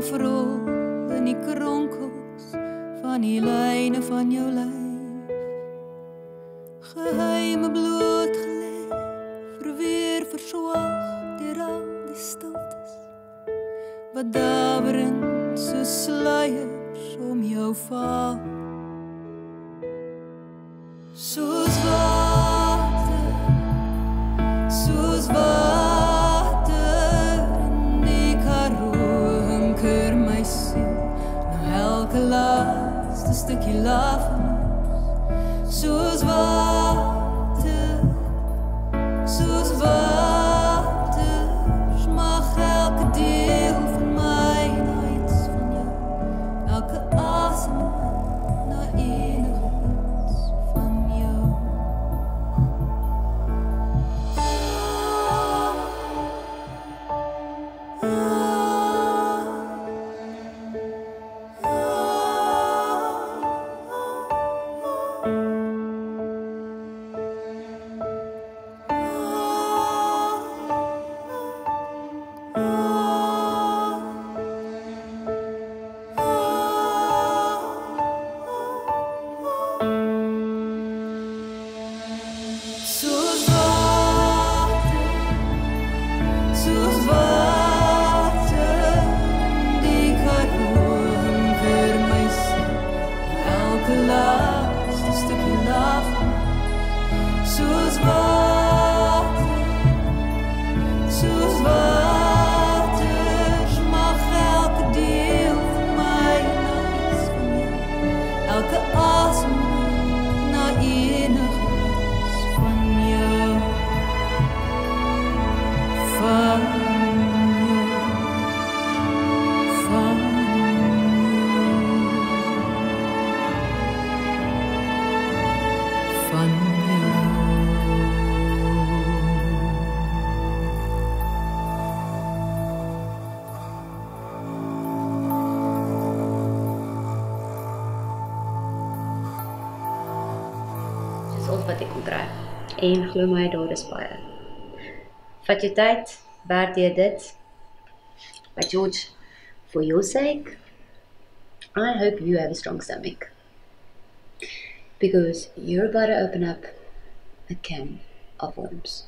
afrol in die kronkels van die lyne van jou lyf. Geheime bloed gelê verweer verswag deur al die stiltes. Wat daverend so sluiers om jou val soos sticky love. So to survive. Al wat ek kon kry. En glo my, daar is baie. Vat jou tyd, werk deur dit. But George, for your sake, I hope you have a strong stomach. Because you're about to open up a can of worms.